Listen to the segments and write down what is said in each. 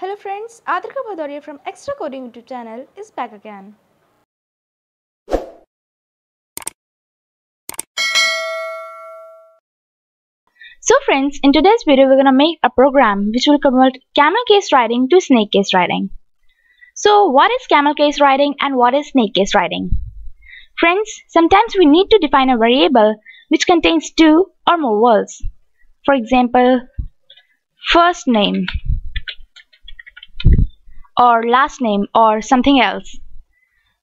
Hello friends, Adrika Bhadauria from Xtra Coding YouTube channel is back again. So friends, in today's video we're gonna make a program which will convert camel case writing to snake case writing. So what is camel case writing and what is snake case writing? Friends, sometimes we need to define a variable which contains two or more words. For example, first name or last name or something else.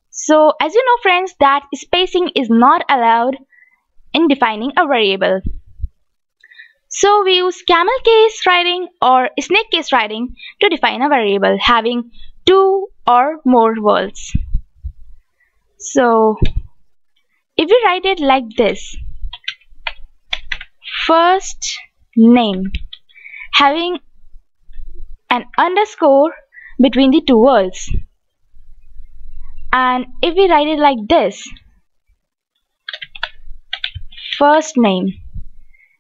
So as you know friends that spacing is not allowed in defining a variable. So we use camel case writing or snake case writing to define a variable having two or more words. So if we write it like this first name having an underscore between the two words and if we write it like this first name.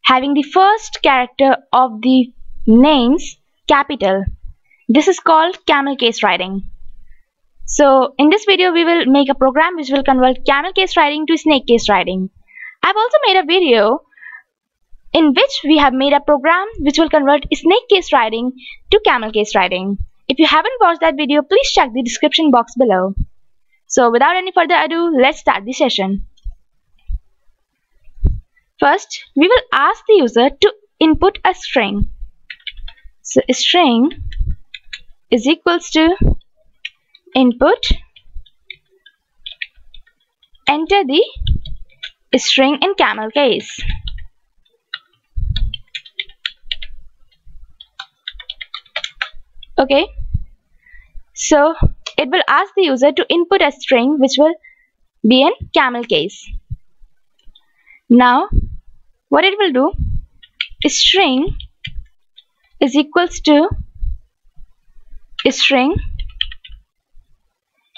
Having the first character of the names capital. This is called camel case writing. So in this video we will make a program which will convert camel case writing to snake case writing. I've also made a video in which we have made a program which will convert snake case writing to camel case writing if you haven't watched that video, please check the description box below. So without any further ado, let's start the session. First, we will ask the user to input a string. So string is equals to input, enter the string in camel case. okay so it will ask the user to input a string which will be in camel case. Now what it will do is string is equals to string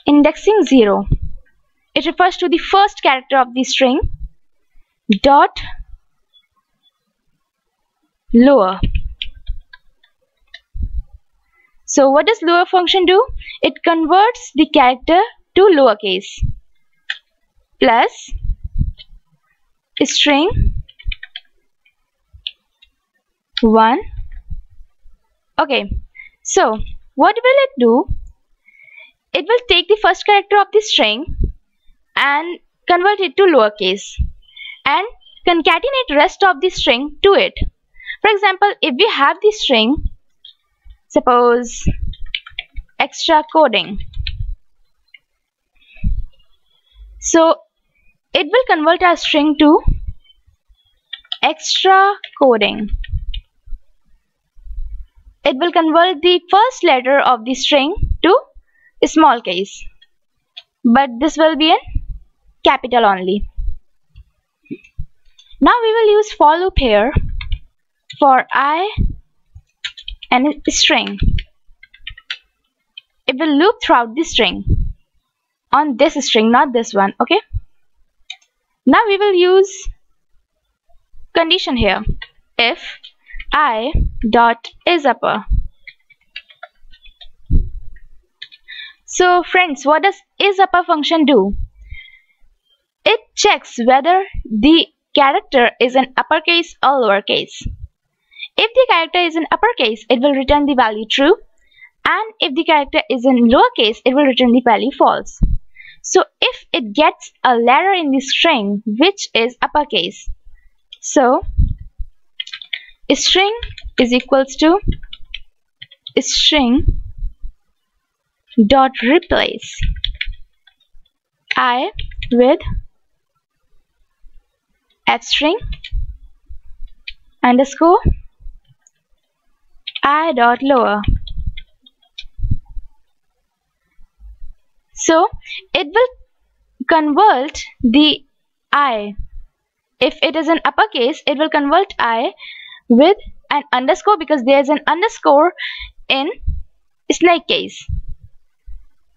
indexing 0 it refers to the first character of the string dot lower so what does lower function do? It converts the character to lowercase plus string 1 okay so what will it do? It will take the first character of the string and convert it to lowercase and concatenate rest of the string to it. For example if we have the string suppose extra coding. So it will convert our string to extra coding. It will convert the first letter of the string to small case. But this will be in capital only. Now we will use for loop here for i and a string. It will loop throughout the string on this string, not this one, okay? Now we will use condition here. If i dot is upper. So friends, what does is upper function do? It checks whether the character is an uppercase or lowercase. If the character is in uppercase, it will return the value true. And if the character is in lowercase, it will return the value false. So if it gets a letter in the string which is uppercase, so string is equals to string dot replace i with f string underscore i dot lower. So it will convert the i. If it is an uppercase, it will convert i with an underscore because there is an underscore in snake case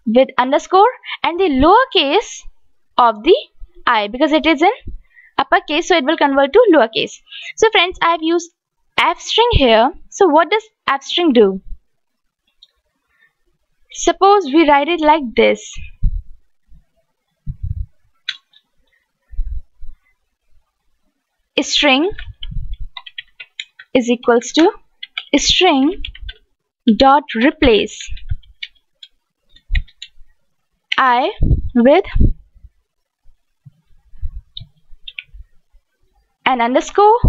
with underscore and the lowercase of the i because it is in uppercase so it will convert to lowercase so friends i have used f string here. So what does f string do? Suppose we write it like this. A string is equals to string dot replace i with an underscore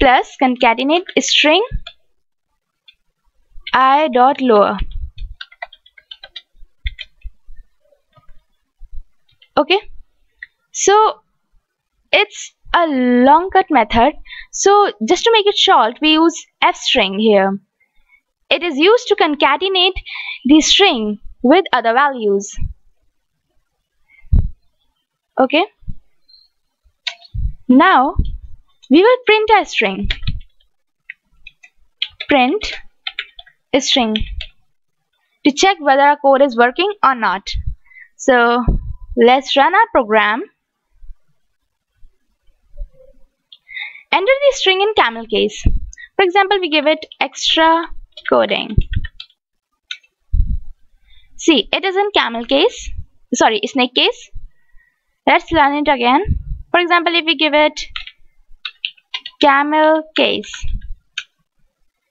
plus concatenate string i dot lower. Okay? So it's a long cut method. So just to make it short we use f string here. It is used to concatenate the string with other values. Okay? Now we will print a string. Print a string to check whether our code is working or not. So let's run our program. Enter the string in camel case. For example we give it extra coding. See it is in camel case. Sorry snake case. Let's run it again. For example if we give it camel case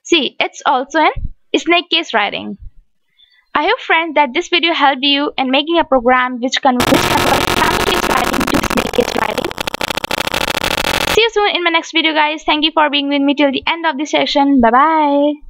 see it's also in snake case writing I hope friends that this video helped you in making a program which converts camel case writing to snake case writing. See you soon in my next video guys. Thank you for being with me till the end of this session. Bye bye.